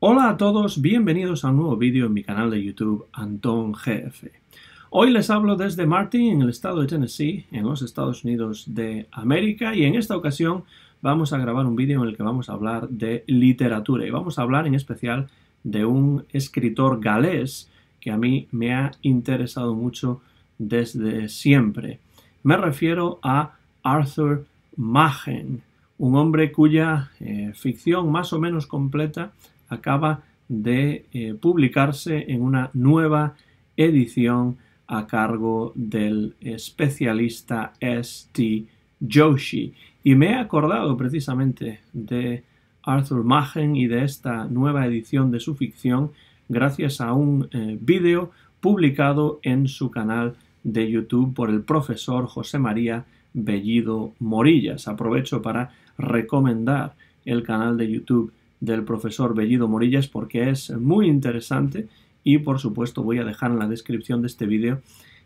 Hola a todos, bienvenidos a un nuevo vídeo en mi canal de YouTube Anton GF. Hoy les hablo desde Martin, en el estado de Tennessee, en los Estados Unidos de América, y en esta ocasión vamos a grabar un vídeo en el que vamos a hablar de literatura y vamos a hablar en especial de un escritor galés que a mí me ha interesado mucho desde siempre. Me refiero a Arthur Machen, un hombre cuya eh, ficción más o menos completa acaba de eh, publicarse en una nueva edición a cargo del especialista S.T. Joshi. Y me he acordado precisamente de Arthur Machen y de esta nueva edición de su ficción gracias a un eh, vídeo publicado en su canal de YouTube por el profesor José María Bellido Morillas. Aprovecho para recomendar el canal de YouTube del profesor Bellido Morillas porque es muy interesante y por supuesto voy a dejar en la descripción de este vídeo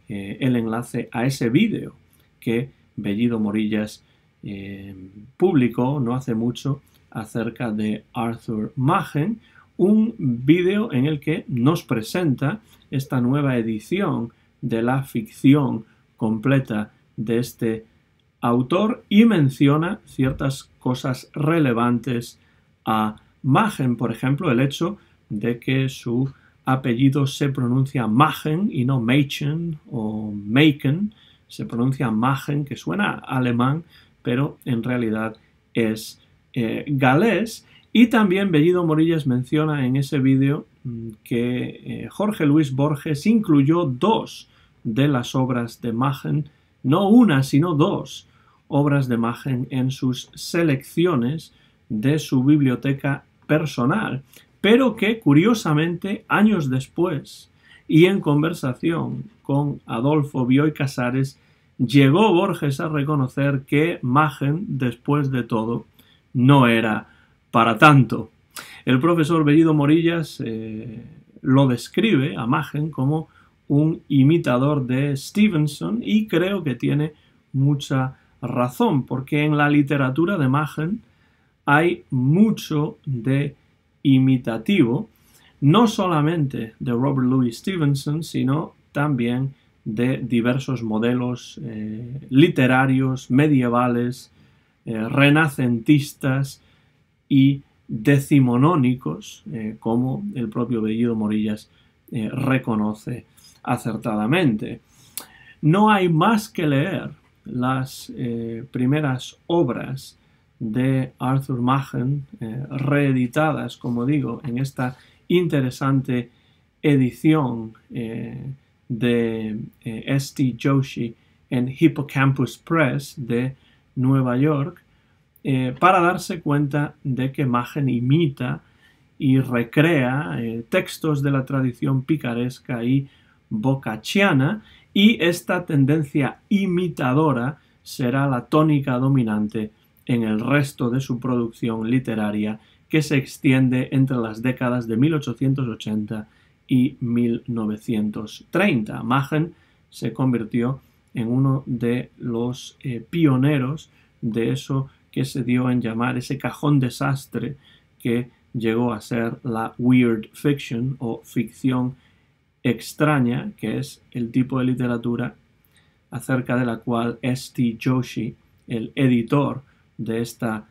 eh, el enlace a ese vídeo que Bellido Morillas eh, publicó no hace mucho acerca de Arthur Machen, un vídeo en el que nos presenta esta nueva edición de la ficción completa de este autor y menciona ciertas cosas relevantes a Machen, por ejemplo, el hecho de que su apellido se pronuncia Machen y no Machen o Maken, se pronuncia Machen, que suena alemán, pero en realidad es eh, galés. Y también Bellido Morillas menciona en ese vídeo mm, que eh, Jorge Luis Borges incluyó dos de las obras de Machen, no una, sino dos obras de Machen en sus selecciones de su biblioteca personal, pero que curiosamente años después y en conversación con Adolfo Bioy Casares llegó Borges a reconocer que Machen, después de todo, no era para tanto. El profesor Bellido Morillas eh, lo describe a Machen como un imitador de Stevenson y creo que tiene mucha razón, porque en la literatura de Machen hay mucho de imitativo, no solamente de Robert Louis Stevenson, sino también de diversos modelos eh, literarios, medievales, eh, renacentistas y decimonónicos, eh, como el propio Bellido Morillas reconoce acertadamente. No hay más que leer las primeras obras de Arthur Machen, eh, reeditadas, como digo, en esta interesante edición eh, de eh, S.T. Joshi en Hippocampus Press de Nueva York, para darse cuenta de que Machen imita y recrea textos de la tradición picaresca y bocachiana, y esta tendencia imitadora será la tónica dominante en el resto de su producción literaria que se extiende entre las décadas de 1880 y 1930. Machen se convirtió en uno de los eh, pioneros de eso que se dio en llamar ese cajón desastre que llegó a ser la weird fiction o ficción extraña, que es el tipo de literatura acerca de la cual S.T. Joshi, el editor de esta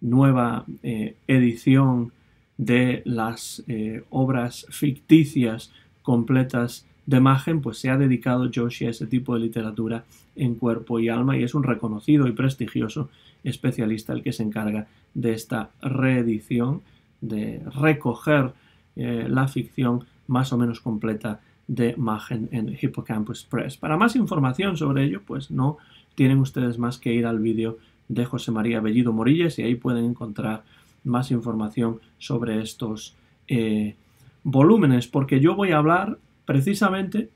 nueva eh, edición de las eh, obras ficticias completas de Machen, pues se ha dedicado Joshi a ese tipo de literatura en cuerpo y alma y es un reconocido y prestigioso especialista el que se encarga de esta reedición, de recoger eh, la ficción más o menos completa de Machen en Hippocampus Press. Para más información sobre ello, pues no tienen ustedes más que ir al vídeo de José María Bellido Morillas y ahí pueden encontrar más información sobre estos eh, volúmenes, porque yo voy a hablar precisamente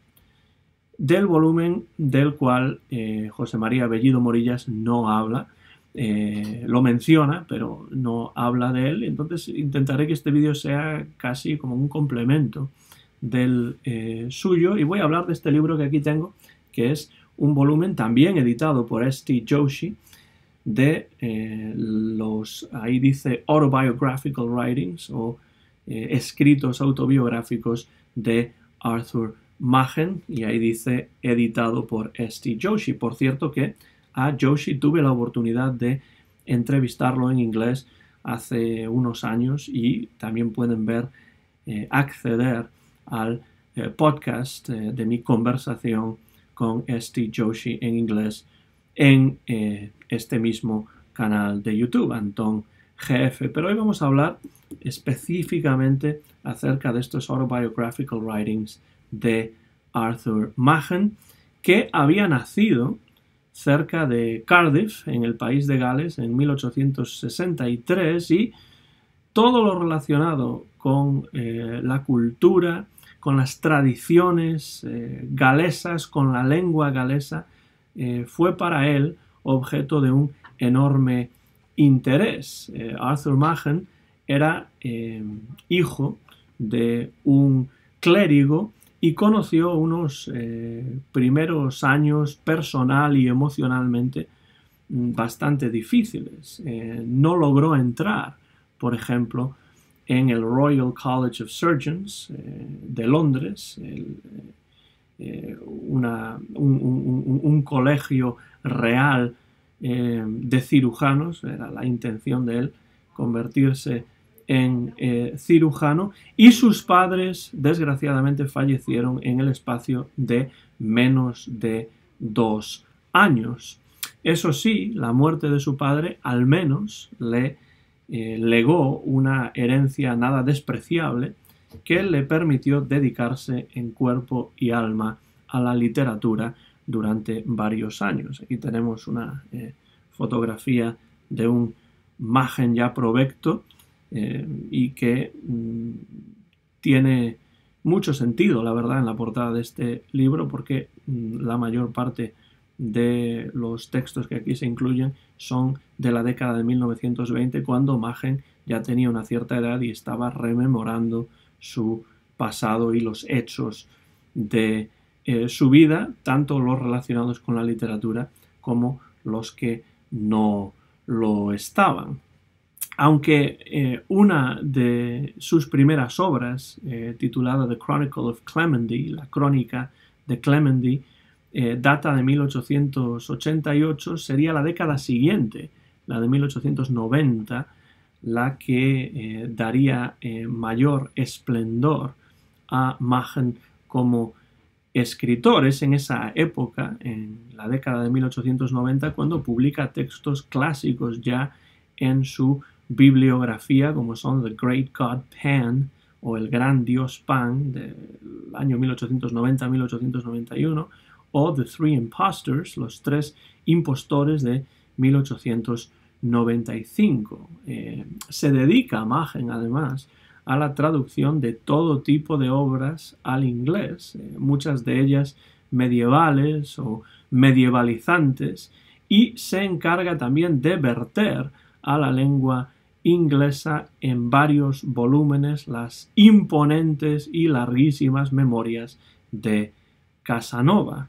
del volumen del cual eh, José María Bellido Morillas no habla, eh, lo menciona, pero no habla de él, entonces intentaré que este vídeo sea casi como un complemento del suyo y voy a hablar de este libro que aquí tengo, que es un volumen también editado por S.T. Joshi, de eh, los, ahí dice autobiographical writings o eh, escritos autobiográficos de Arthur Machen y ahí dice editado por St. Joshi. Por cierto que a Joshi tuve la oportunidad de entrevistarlo en inglés hace unos años y también pueden ver, eh, acceder al podcast de mi conversación con St. Joshi en inglés en este mismo canal de YouTube, Anton GF. Pero hoy vamos a hablar específicamente acerca de estos autobiographical writings de Arthur Machen, que había nacido cerca de Cardiff, en el país de Gales, en 1863, y todo lo relacionado con eh, la cultura, con las tradiciones eh, galesas, con la lengua galesa, eh, fue para él objeto de un enorme interés. Arthur Machen era hijo de un clérigo y conoció unos eh, primeros años personal y emocionalmente mm, bastante difíciles. Eh, no logró entrar, por ejemplo, en el Royal College of Surgeons eh, de Londres, un, colegio real de cirujanos, era la intención de él convertirse en eh, cirujano y sus padres desgraciadamente fallecieron en el espacio de menos de dos años. Eso sí, la muerte de su padre al menos le eh, legó una herencia nada despreciable que le permitió dedicarse en cuerpo y alma a la literatura durante varios años. Aquí tenemos una eh, fotografía de un Magen ya provecto eh, y que mm, tiene mucho sentido, la verdad, en la portada de este libro porque mm, la mayor parte de los textos que aquí se incluyen son de la década de 1920 cuando Magen ya tenía una cierta edad y estaba rememorando su pasado y los hechos de eh, su vida, tanto los relacionados con la literatura como los que no lo estaban. Aunque eh, una de sus primeras obras, eh, titulada The Chronicle of Clemendy, la crónica de Clemendy, data de 1888, sería la década siguiente, la de 1890, la que daría mayor esplendor a Machen como escritor. Es en esa época, en la década de 1890, cuando publica textos clásicos ya en su bibliografía como son The Great God Pan o El Gran Dios Pan del año 1890-1891 o The Three Impostors, los tres impostores de 1895. Eh, se dedica a Machen además a la traducción de todo tipo de obras al inglés, eh, muchas de ellas medievales o medievalizantes, y se encarga también de verter a la lengua inglesa en varios volúmenes las imponentes y larguísimas memorias de Casanova.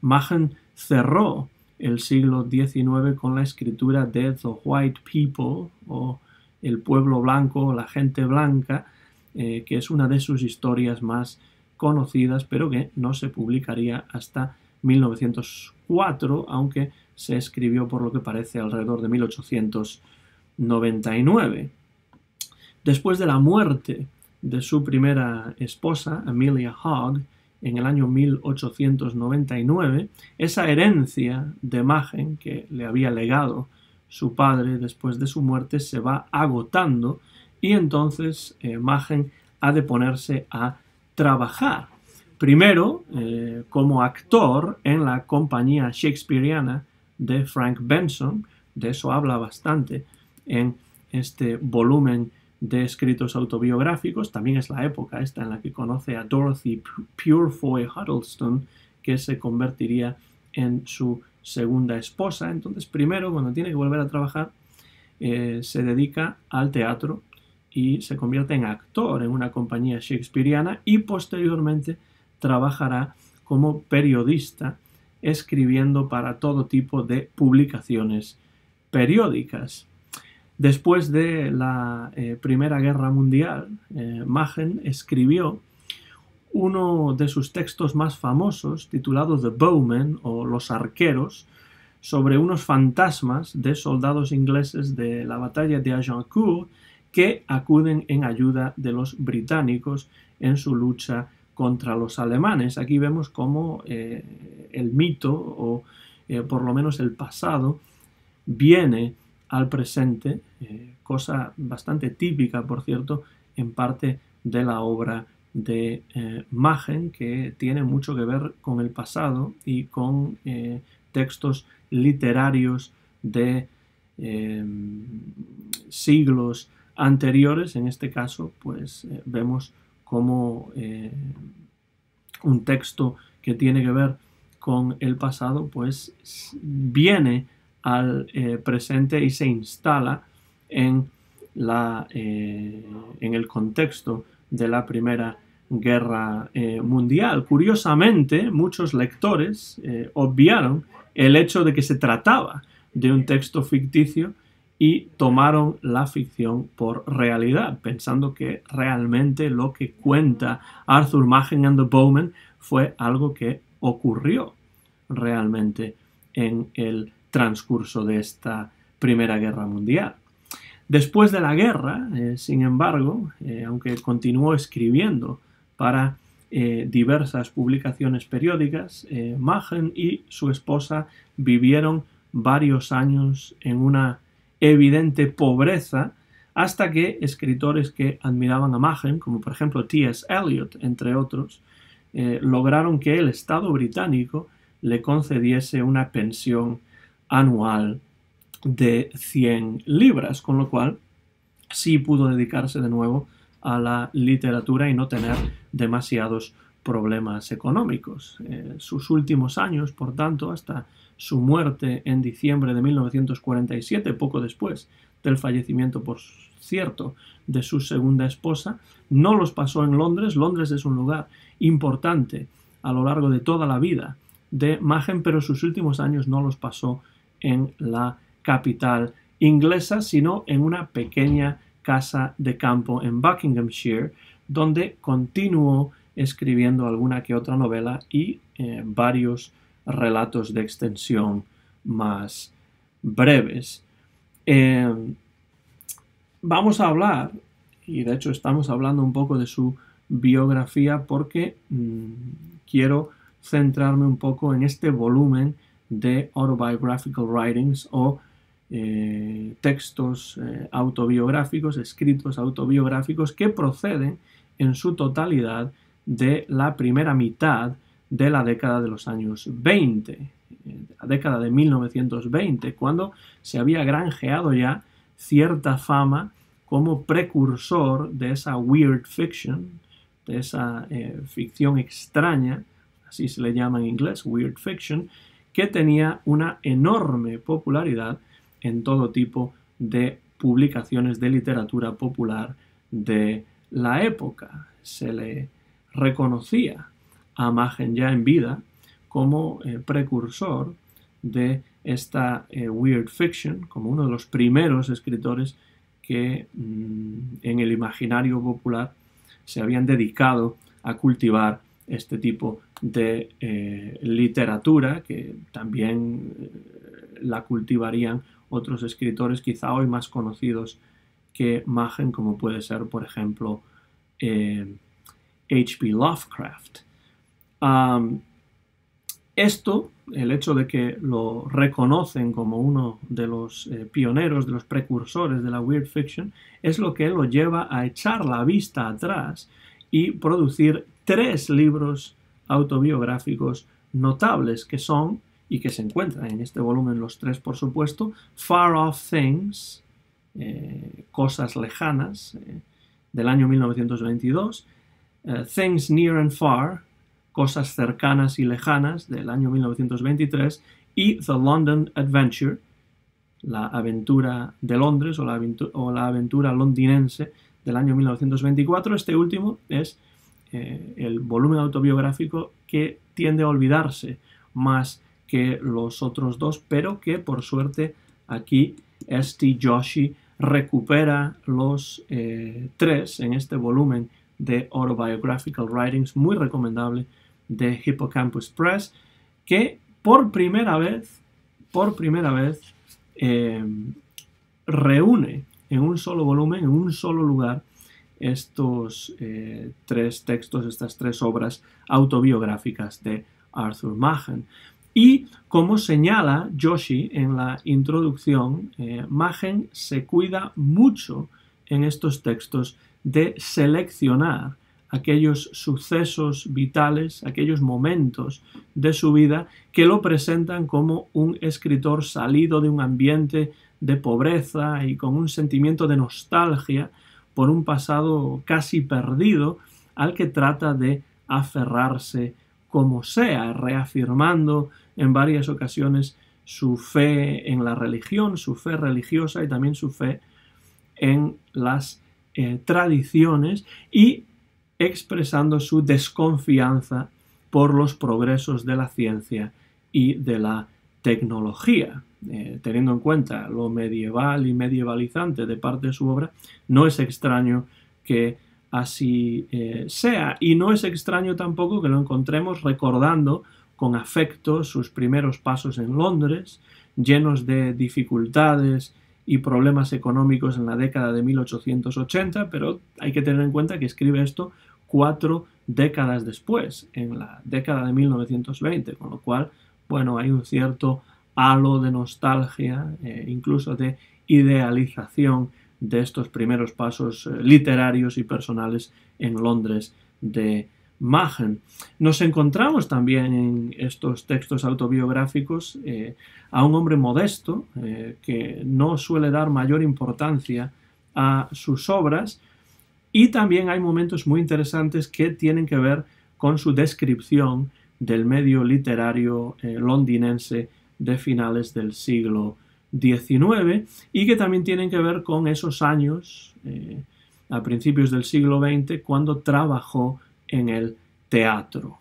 Machen cerró el siglo XIX con la escritura de The White People o El pueblo blanco la gente blanca, eh, que es una de sus historias más conocidas, pero que no se publicaría hasta 1904, aunque se escribió por lo que parece alrededor de 1800 99. Después de la muerte de su primera esposa, Amelia Hogg, en el año 1899, esa herencia de imagen que le había legado su padre después de su muerte se va agotando y entonces eh, ha de ponerse a trabajar. Primero eh, como actor en la compañía shakespeariana de Frank Benson, de eso habla bastante en este volumen de escritos autobiográficos. También es la época esta en la que conoce a Dorothy Purefoy Huddleston, que se convertiría en su segunda esposa. Entonces, primero, cuando tiene que volver a trabajar, eh, se dedica al teatro y se convierte en actor en una compañía shakespeariana y posteriormente trabajará como periodista escribiendo para todo tipo de publicaciones periódicas. Después de la eh, Primera Guerra Mundial, eh, escribió uno de sus textos más famosos, titulado The Bowmen o Los Arqueros, sobre unos fantasmas de soldados ingleses de la batalla de Agincourt que acuden en ayuda de los británicos en su lucha contra los alemanes. Aquí vemos cómo eh, el mito, o eh, por lo menos el pasado, viene al presente, eh, cosa bastante típica, por cierto, en parte de la obra de Machen, que tiene mucho que ver con el pasado y con textos literarios de siglos anteriores, en este caso, pues vemos como eh, un texto que tiene que ver con el pasado, pues viene al eh, presente y se instala en, la, eh, en el contexto de la Primera Guerra Mundial. Curiosamente, muchos lectores obviaron el hecho de que se trataba de un texto ficticio y tomaron la ficción por realidad, pensando que realmente lo que cuenta Arthur Machen and the Bowman fue algo que ocurrió realmente en el transcurso de esta Primera Guerra Mundial. Después de la guerra, eh, sin embargo, eh, aunque continuó escribiendo para eh, diversas publicaciones periódicas, Machen y su esposa vivieron varios años en una evidente pobreza hasta que escritores que admiraban a Machen, como por ejemplo T.S. Eliot, entre otros, lograron que el Estado británico le concediese una pensión anual de 100 libras, con lo cual sí pudo dedicarse de nuevo a la literatura y no tener demasiados problemas económicos. Eh, sus últimos años, por tanto, hasta su muerte en diciembre de 1947, poco después del fallecimiento, por cierto, de su segunda esposa, no los pasó en Londres. Londres es un lugar importante a lo largo de toda la vida de Machen, pero sus últimos años no los pasó en la capital inglesa, sino en una pequeña casa de campo en Buckinghamshire, donde continuó escribiendo alguna que otra novela y eh, varios relatos de extensión más breves. Eh, vamos a hablar, y de hecho estamos hablando un poco de su biografía porque mm, quiero centrarme un poco en este volumen de autobiographical writings o eh, textos eh, autobiográficos, escritos autobiográficos que proceden en su totalidad de la primera mitad de la década de los años 20, la década de 1920, cuando se había granjeado ya cierta fama como precursor de esa weird fiction, de esa eh, ficción extraña, así se le llama en inglés, weird fiction, que tenía una enorme popularidad en todo tipo de publicaciones de literatura popular de la época. Se le reconocía a Machen ya en vida como eh, precursor de esta eh, weird fiction, como uno de los primeros escritores que mm, en el imaginario popular se habían dedicado a cultivar este tipo de eh, literatura que también la cultivarían otros escritores quizá hoy más conocidos que Machen, como puede ser, por ejemplo, H.P. Lovecraft esto, el hecho de que lo reconocen como uno de los eh, pioneros, de los precursores de la weird fiction, es lo que lo lleva a echar la vista atrás y producir tres libros autobiográficos notables que son, y que se encuentran en este volumen los tres por supuesto, Far Off Things, eh, Cosas Lejanas, eh, del año 1922, Things Near and Far, Cosas cercanas y lejanas del año 1923 y The London Adventure, la aventura de Londres o la, aventura, londinense del año 1924. Este último es eh, el volumen autobiográfico que tiende a olvidarse más que los otros dos, pero que por suerte aquí St. Joshi recupera los eh, tres en este volumen de Autobiographical Writings, muy recomendable, de Hippocampus Press, que por primera vez, por primera vez, eh, reúne en un solo volumen, en un solo lugar, estos eh, tres textos, estas tres obras autobiográficas de Arthur Machen. Y como señala Joshi en la introducción, eh, se cuida mucho en estos textos de seleccionar aquellos sucesos vitales, aquellos momentos de su vida que lo presentan como un escritor salido de un ambiente de pobreza y con un sentimiento de nostalgia por un pasado casi perdido al que trata de aferrarse como sea, reafirmando en varias ocasiones su fe en la religión, su fe religiosa y también su fe en las eh, tradiciones y expresando su desconfianza por los progresos de la ciencia y de la tecnología. Eh, teniendo en cuenta lo medieval y medievalizante de parte de su obra, no es extraño que así eh, sea. Y no es extraño tampoco que lo encontremos recordando con afecto sus primeros pasos en Londres, llenos de dificultades y problemas económicos en la década de 1880, pero hay que tener en cuenta que escribe esto cuatro décadas después, en la década de 1920, con lo cual, bueno, hay un cierto halo de nostalgia, eh, incluso de idealización de estos primeros pasos eh, literarios y personales en Londres de Machen. Nos encontramos también en estos textos autobiográficos eh, a un hombre modesto que no suele dar mayor importancia a sus obras y también hay momentos muy interesantes que tienen que ver con su descripción del medio literario londinense de finales del siglo XIX y que también tienen que ver con esos años eh, a principios del siglo XX cuando trabajó en el teatro.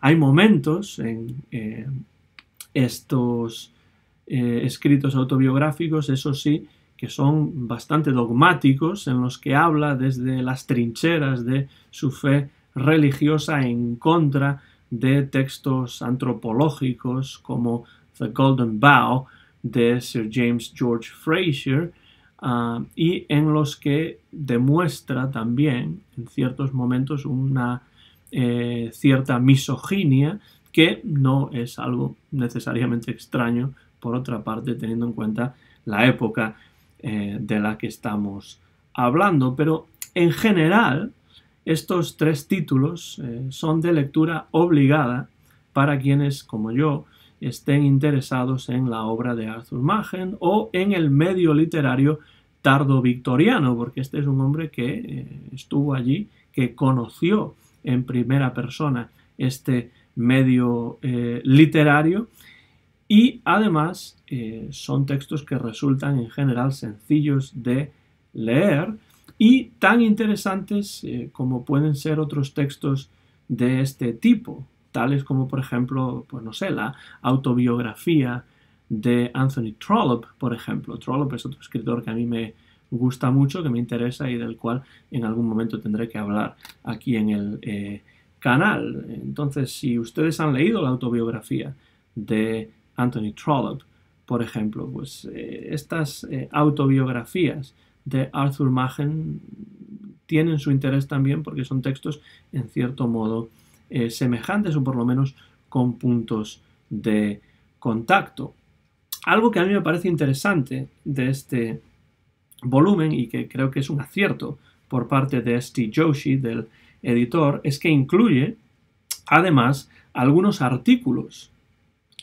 Hay momentos en eh, estos eh, escritos autobiográficos, eso sí, que son bastante dogmáticos, en los que habla desde las trincheras de su fe religiosa en contra de textos antropológicos como The Golden Bough de Sir James George Fraser ah, y en los que demuestra también en ciertos momentos una eh, cierta misoginia que no es algo necesariamente extraño por otra parte teniendo en cuenta la época eh, de la que estamos hablando. Pero en general estos tres títulos eh, son de lectura obligada para quienes como yo estén interesados en la obra de Arthur Machen o en el medio literario tardo victoriano, porque este es un hombre que eh, estuvo allí, que conoció en primera persona este medio eh, literario. Y además eh, son textos que resultan en general sencillos de leer y tan interesantes como pueden ser otros textos de este tipo tales como por ejemplo, pues no sé, la autobiografía de Anthony Trollope, por ejemplo. Trollope es otro escritor que a mí me gusta mucho, que me interesa y del cual en algún momento tendré que hablar aquí en el eh, canal. Entonces, si ustedes han leído la autobiografía de Anthony Trollope, por ejemplo, pues eh, estas eh, autobiografías de Arthur Machen tienen su interés también porque son textos en cierto modo eh, semejantes o por lo menos con puntos de contacto. Algo que a mí me parece interesante de este volumen y que creo que es un acierto por parte de St. Joshi, del editor, es que incluye además algunos artículos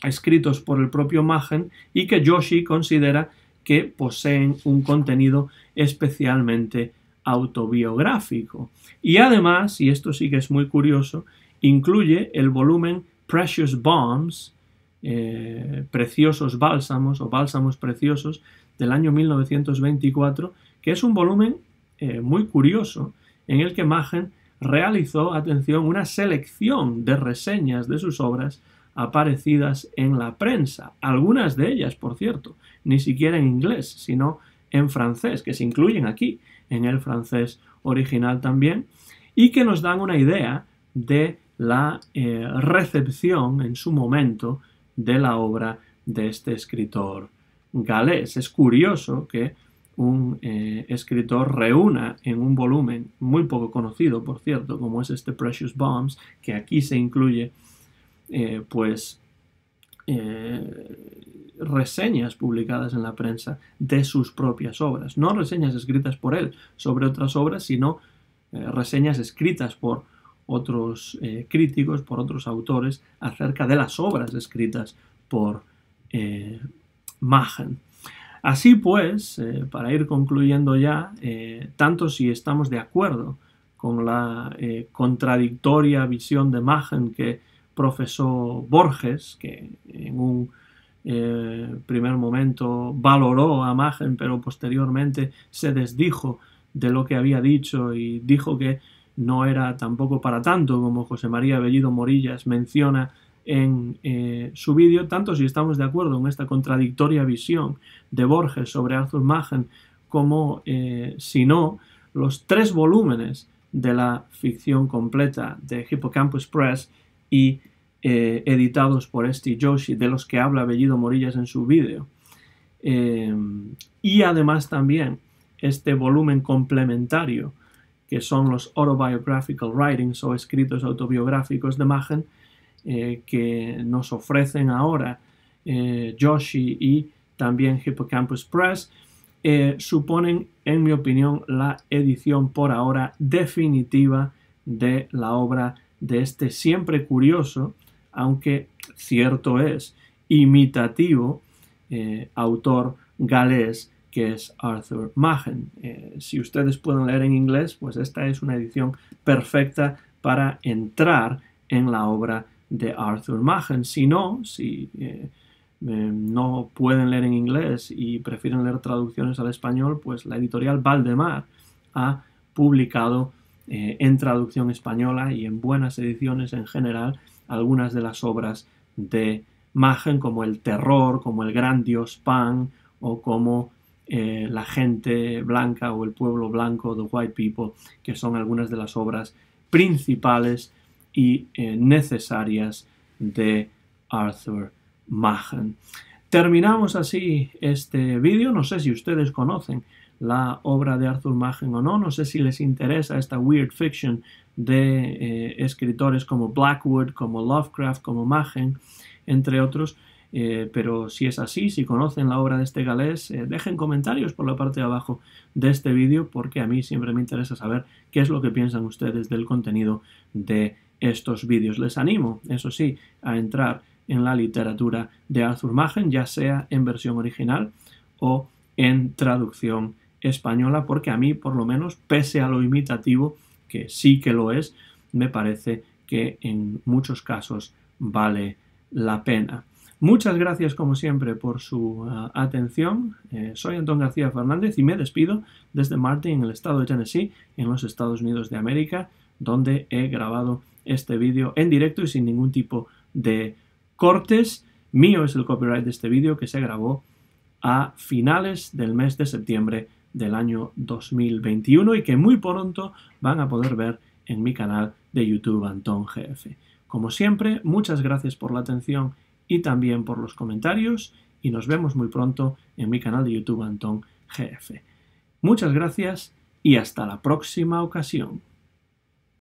escritos por el propio Magen y que Joshi considera que poseen un contenido especialmente autobiográfico. Y además, y esto sí que es muy curioso, incluye el volumen Precious Bombs, eh, Preciosos Bálsamos o Bálsamos Preciosos del año 1924, que es un volumen eh, muy curioso en el que Machen realizó, atención, una selección de reseñas de sus obras aparecidas en la prensa, algunas de ellas, por cierto, ni siquiera en inglés, sino en francés, que se incluyen aquí en el francés original también, y que nos dan una idea de la eh, recepción en su momento de la obra de este escritor galés. Es curioso que un eh, escritor reúna en un volumen muy poco conocido, por cierto, como es este Precious Bombs, que aquí se incluye, eh, pues, reseñas publicadas en la prensa de sus propias obras. No reseñas escritas por él sobre otras obras, sino reseñas escritas por otros eh, críticos, por otros autores, acerca de las obras escritas por eh, Machen. Así pues, eh, para ir concluyendo ya, tanto si estamos de acuerdo con la contradictoria visión de Machen que profesó Borges, que en un primer momento valoró a Machen, pero posteriormente se desdijo de lo que había dicho y dijo que no era tampoco para tanto como José María Bellido Morillas menciona en eh, su vídeo, tanto si estamos de acuerdo en esta contradictoria visión de Borges sobre Arthur Machen como eh, si no, los tres volúmenes de la ficción completa de Hippocampus Press y eh, editados por Esti Joshi, de los que habla Bellido Morillas en su vídeo. y además también este volumen complementario que son los autobiographical writings o escritos autobiográficos de Machen, eh, que nos ofrecen ahora eh, Joshi y también Hippocampus Press, eh, suponen, en mi opinión, la edición por ahora definitiva de la obra de este siempre curioso, aunque cierto es, imitativo autor galés que es Arthur Machen. Eh, si ustedes pueden leer en inglés, pues esta es una edición perfecta para entrar en la obra de Arthur Machen. Si no, si eh, eh, no pueden leer en inglés y prefieren leer traducciones al español, pues la editorial Valdemar ha publicado en traducción española y en buenas ediciones en general algunas de las obras de Machen como El Terror, como El Gran Dios Pan o como eh, la gente blanca o el pueblo blanco, the white people, que son algunas de las obras principales y eh, necesarias de Arthur Machen. Terminamos así este vídeo. No sé si ustedes conocen la obra de Arthur Machen o no. No sé si les interesa esta weird fiction de eh, escritores como Blackwood, como Lovecraft, como Machen, entre otros. Eh, pero si es así, si conocen la obra de este galés, eh, dejen comentarios por la parte de abajo de este vídeo porque a mí siempre me interesa saber qué es lo que piensan ustedes del contenido de estos vídeos. Les animo, eso sí, a entrar en la literatura de Arthur Machen, ya sea en versión original o en traducción española, porque a mí, por lo menos, pese a lo imitativo, que sí que lo es, me parece que en muchos casos vale la pena. Muchas gracias como siempre por su uh, atención. Eh, soy Antón García Fernández y me despido desde Martin en el estado de Tennessee, en los Estados Unidos de América, donde he grabado este vídeo en directo y sin ningún tipo de cortes. Mío es el copyright de este vídeo que se grabó a finales del mes de septiembre del año 2021 y que muy pronto van a poder ver en mi canal de YouTube Antón GF. Como siempre, muchas gracias por la atención y también por los comentarios y nos vemos muy pronto en mi canal de YouTube Antón GF. Muchas gracias y hasta la próxima ocasión.